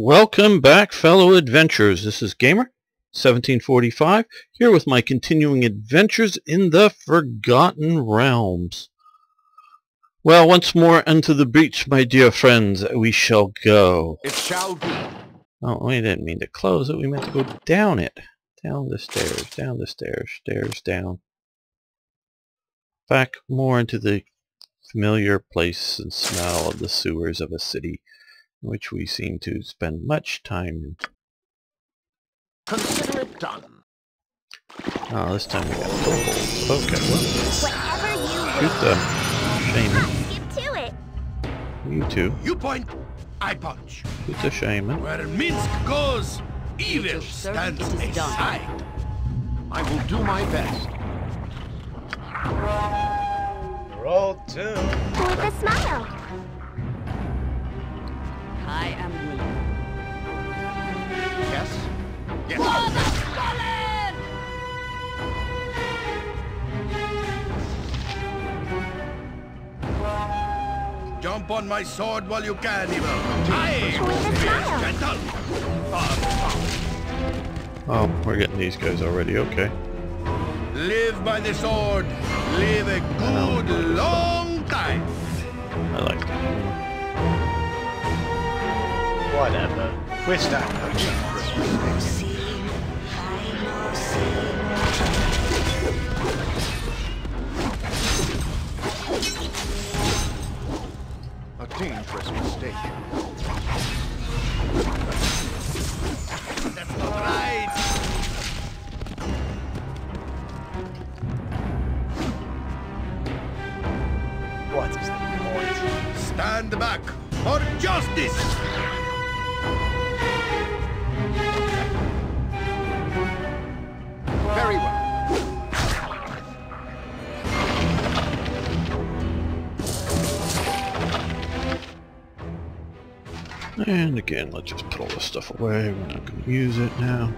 Welcome back, fellow adventurers. This is Gamer 1745 here with my continuing adventures in the Forgotten Realms. Well, once more into the breach, my dear friends, we shall go. It shall be. Oh, we didn't mean to close it. We meant to go down it. Down the stairs, down the stairs, stairs down. Back more into the familiar place and smell of the sewers of a city which we seem to spend much time in. Consider it done. Oh, this time we got toeholds. Okay, well, Whatever you shoot the shaman. Skip to it. You two. You point, I punch. Shoot the shaman. Where Minsc goes, evil stands it is done. aside. I will do my best. Roll two. With a smile. I am willing. Yes? Yes. Jump on my sword while you can, evil. Aye! With a. Gentle! Oh, we're getting these guys already. Okay. Live by the sword. Live a good long time. I like that. Whatever. We're starting A dangerous mistake. That's not right. What is the point? Stand back for justice. And again, let's just put all this stuff away. We're not going to use it now.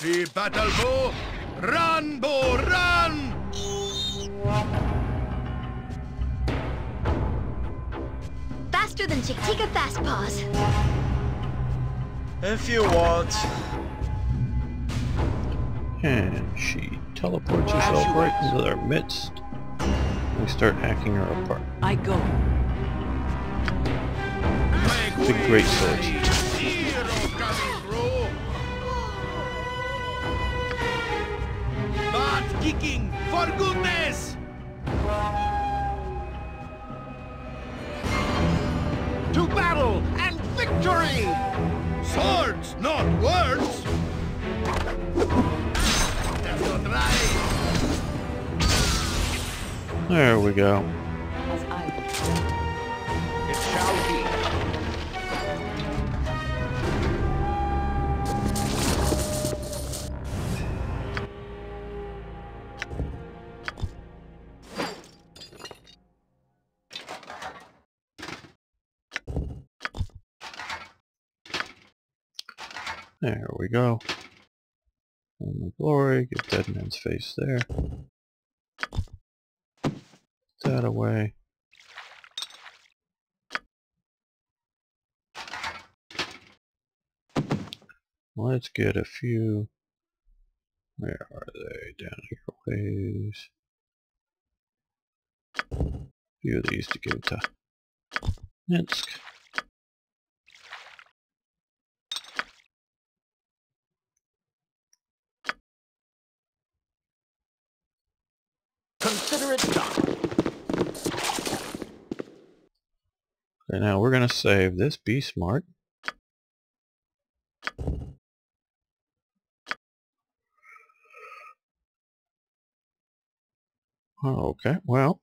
See battle bow. Run, Boo, run! Faster than Chick Chica Fast Paws. If you want. And she teleports herself right into their midst. We start hacking her apart. I go. Make The way, great swords. Kicking, for goodness! To battle and victory! Swords, not words! That's not right! There we go. There we go. And the glory, get Dead Man's face there. Put that away. Let's get a few. Where are they? Down here ways. A few of these to give to Minsc. Consider it done. Okay, now we're going to save this. Be smart. Okay, well.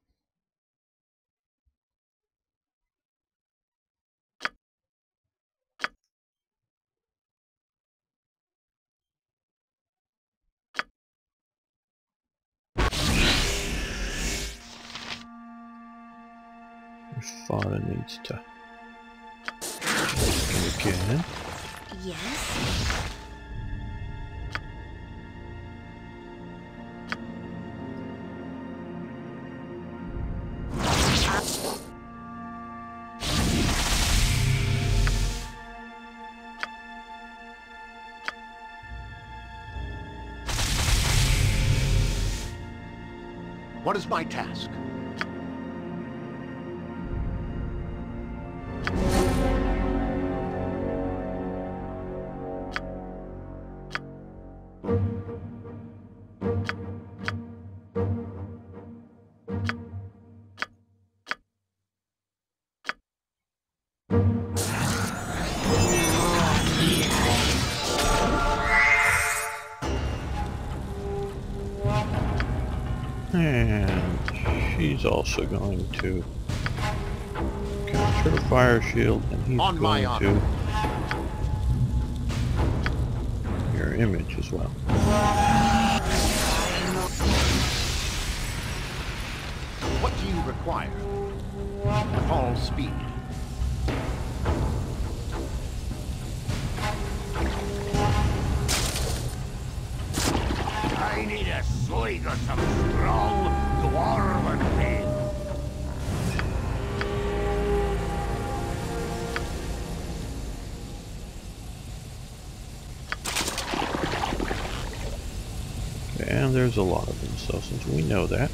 Father needs to again. Yes? What is my task? Also going to capture the fire shield, and he's On my going to your image as well. What do you require? At all speed. I need a swig of some strong dwarven there's a lot of them, so since we know that,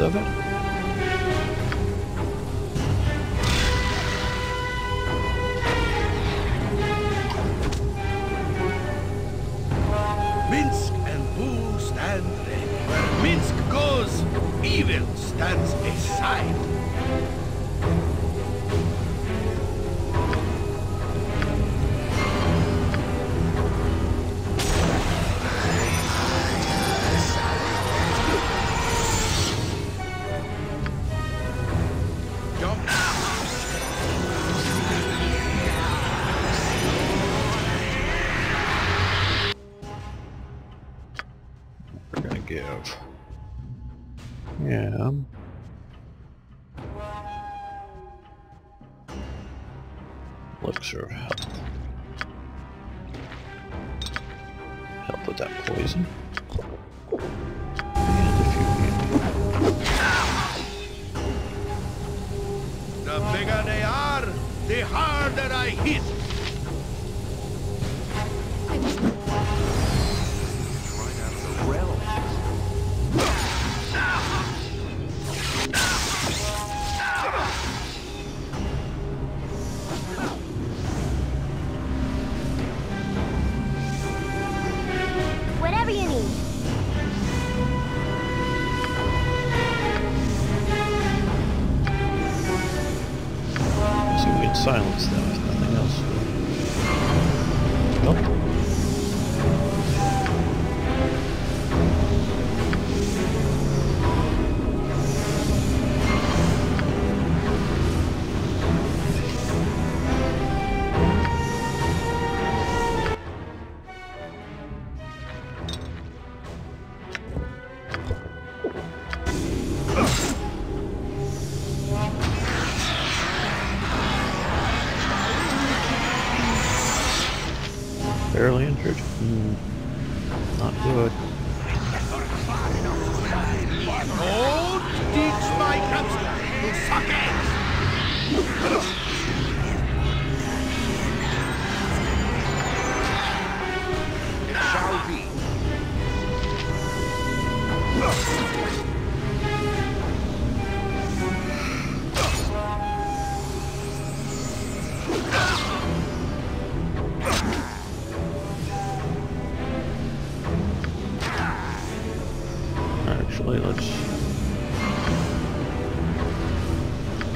of it. Elixir of health. Help with that poison.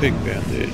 Big bandage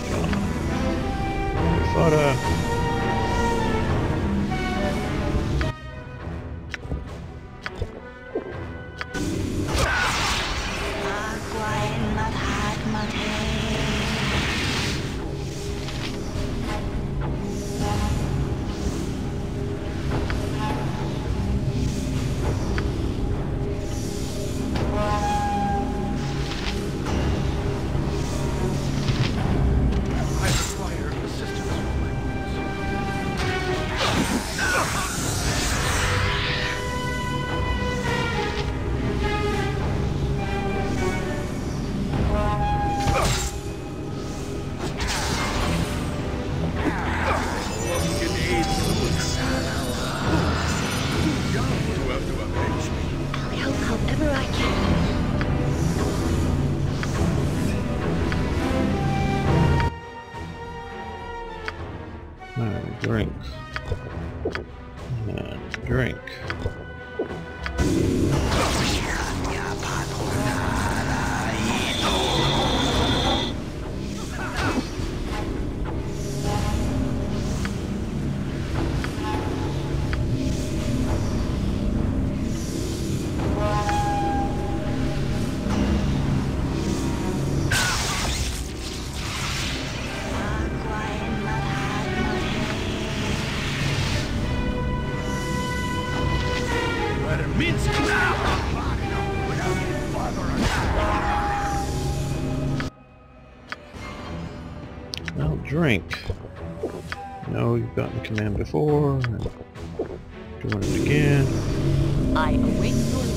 Now drink. No, you've gotten command before. Doing it again. I await your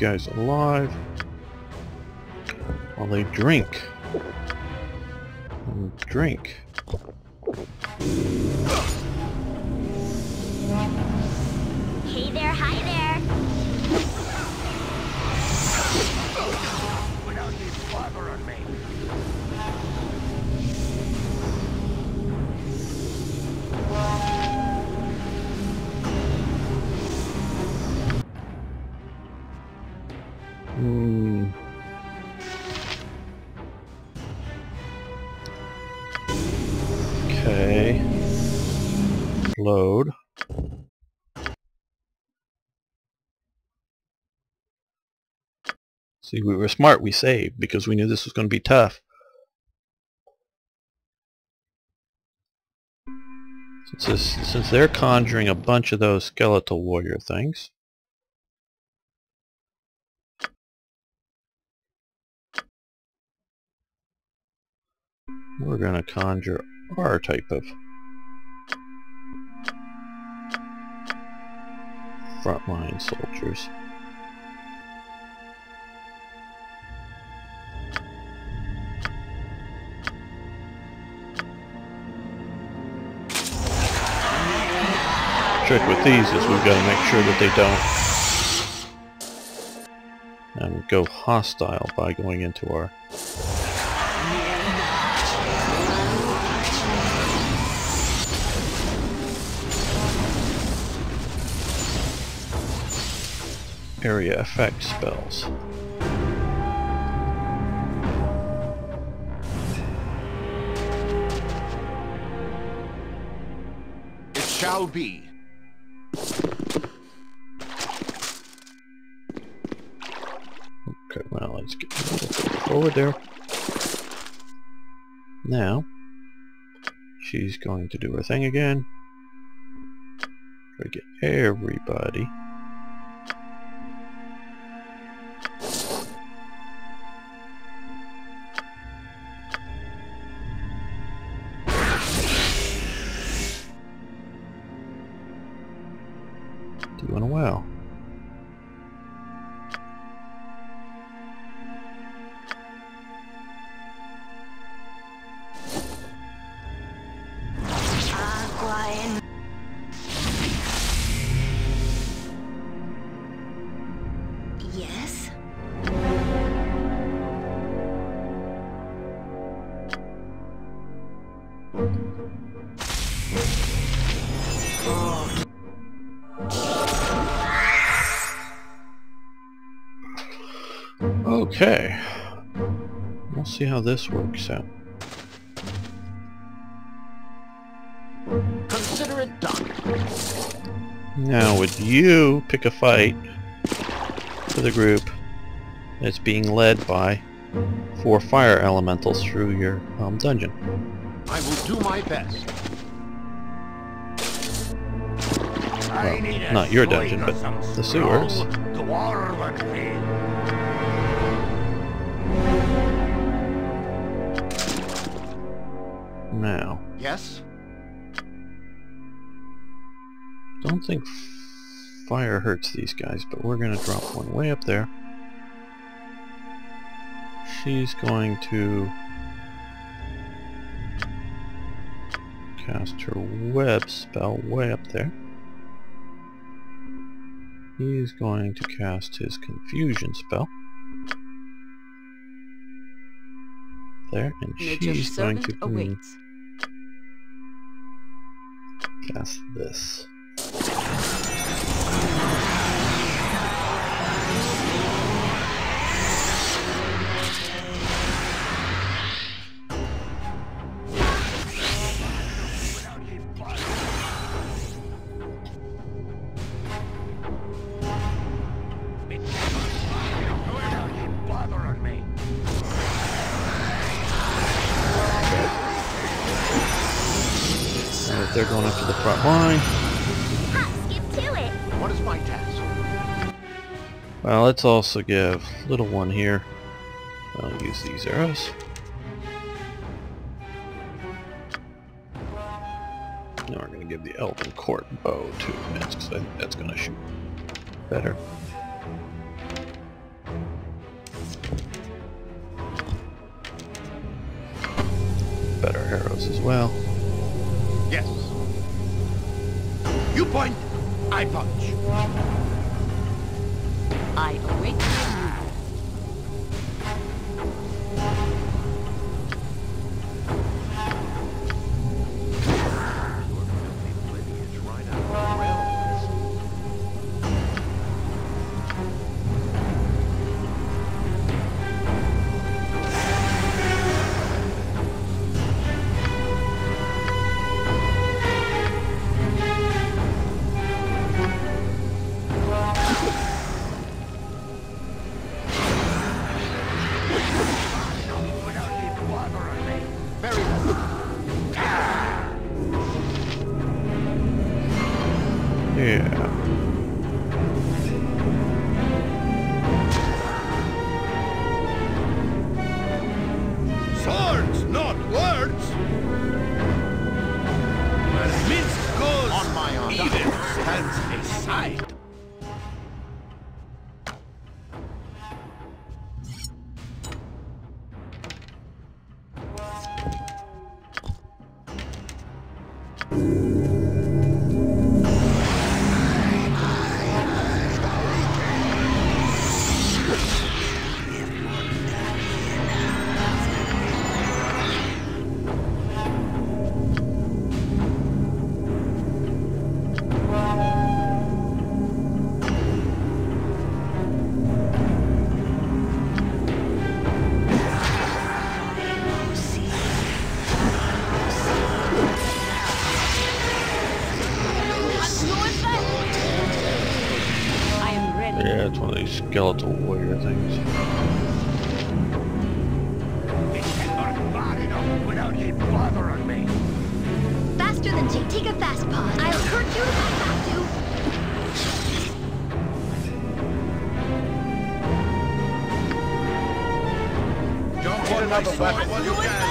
guys alive while they drink. Drink. See, we were smart. We saved because we knew this was going to be tough. Since, since they're conjuring a bunch of those skeletal warrior things. We're going to conjure our type of frontline soldiers. trick with these is we've got to make sure that they don't um, go hostile by going into our area effect spells. It shall be. Forward there. Now, she's going to do her thing again. Try to get everybody. Okay. We'll see how this works out. Consider it done. Now, would you pick a fight for the group that's being led by four fire elementals through your um, dungeon? I will do my best. Well, not your dungeon, but the sewers. Now, Yes? don't think fire hurts these guys, but we're going to drop one way up there. She's going to cast her web spell way up there. He's going to cast his confusion spell. There, and Nature's she's going to servant awaits. Cast this. Let's also give little one here. I'll use these arrows. Now we're going to give the Elven Court bow two minutes because I think that's going to shoot better. Better arrows as well. Yes. You point, I punch. I await Yeah, it's one of these skeletal warrior things. It cannot far enough without him bothering me. Faster than Jake, take a Fast Paws. I'll hurt you if I have to. Jump Get on another sword weapon. while you can,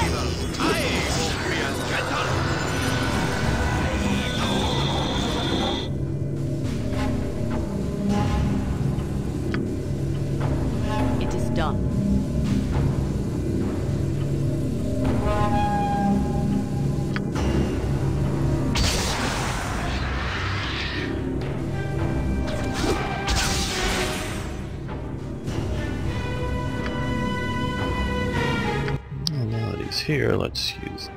here, let's use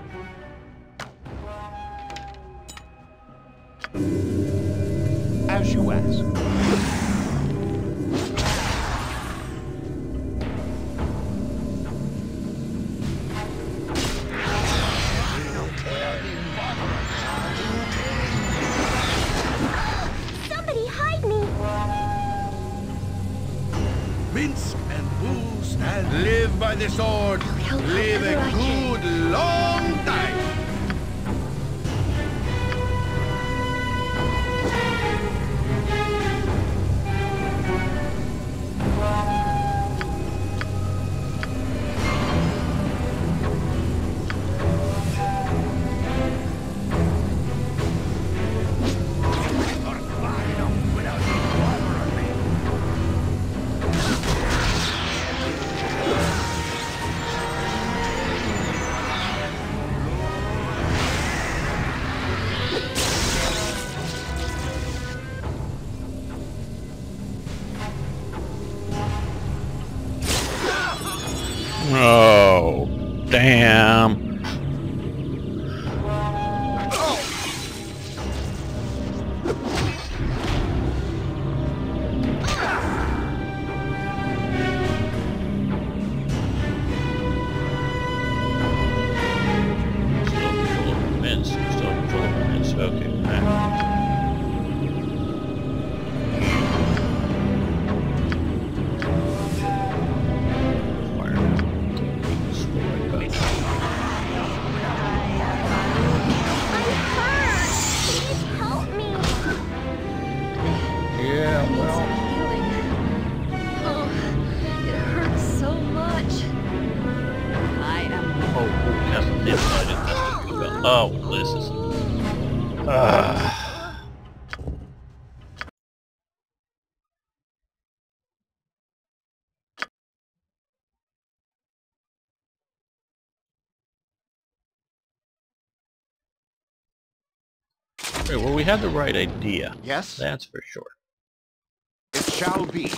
As you ask. Oh, this is. Okay, well, we had the right idea. Yes, That's for sure. it shall be.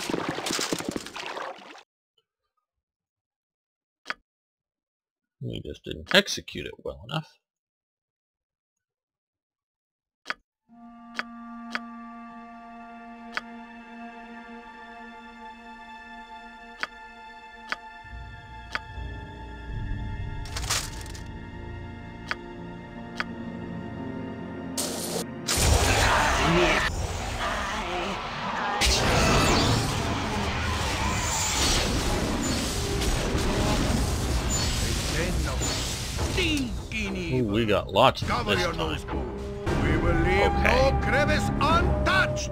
We just didn't execute it well enough. Ooh, we got lots of Cover this your time. We will leave Okay. no crevice untouched.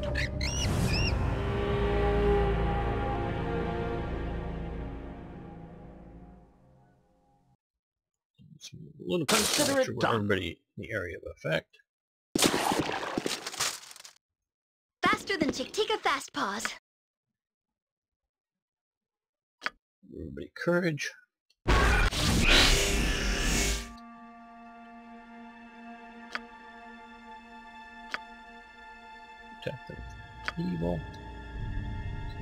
It's a little bit Consider it done. everybody in the area of effect. Than Chick Chica Fast pause. Everybody courage. Them from evil.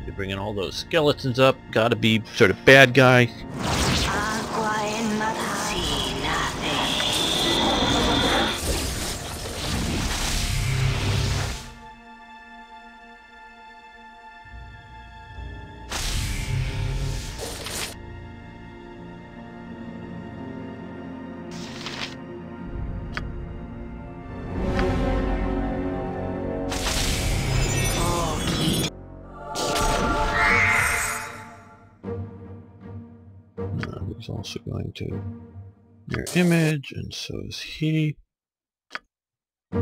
You're bringing all those skeletons up. Gotta be sort of bad guy. He's also going to mirror image, and so is he. And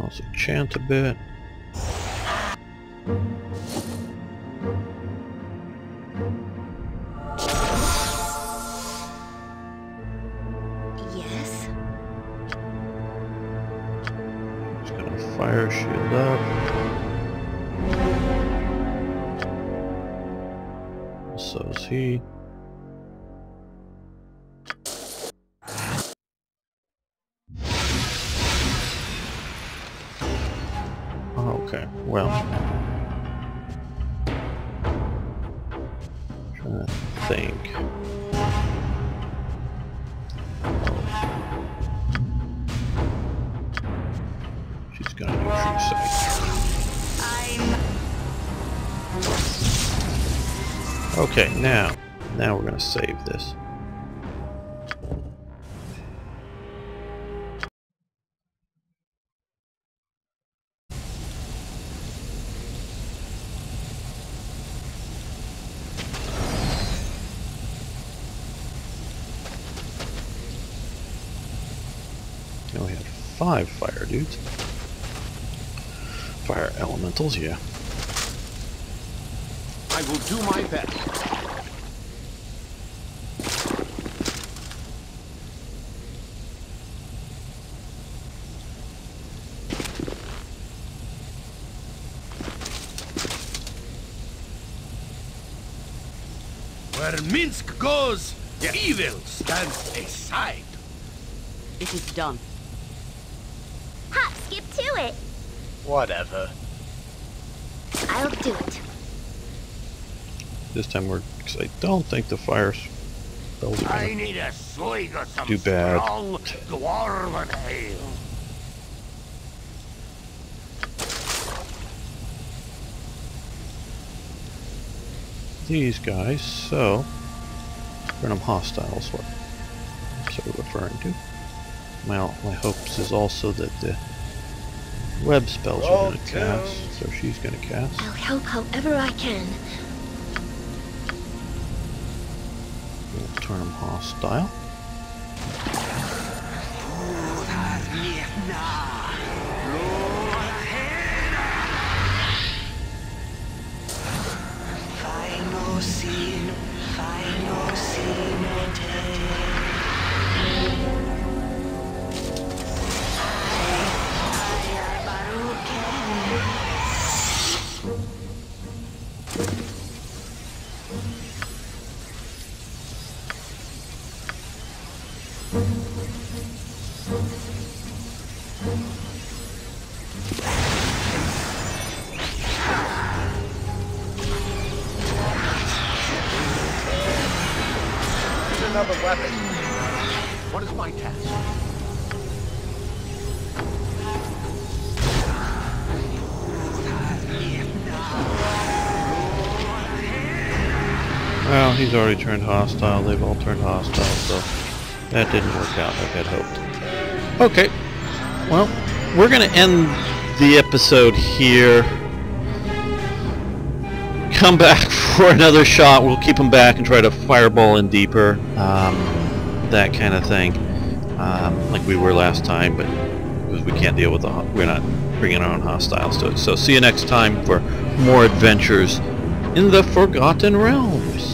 also chant a bit. Fire shield up. So is he. This. Now we have five fire dudes. Fire elementals, yeah. I will do my best. Where Minsc goes, evil stands aside. It is done. Hop, skip to it. Whatever. I'll do it. This time we're, because I don't think the fire spells are I gonna need a swig of some Too bad. strong dwarven ale. These guys, so Burnham hostiles what so we're referring to. Well, my hopes is also that the web spells are gonna cast, so she's gonna cast. I'll help however I can. We'll turn them hostile. Another weapon. What is my task? Well, he's already turned hostile, they've all turned hostile, so that didn't work out like I'd hoped. Okay, well, we're gonna end the episode here. Come back for another shot, we'll keep him back and try to fireball in deeper, um, that kind of thing, um, like we were last time, but we can't deal with the, we're not bringing our own hostiles to it. So see you next time for more adventures in the Forgotten Realms.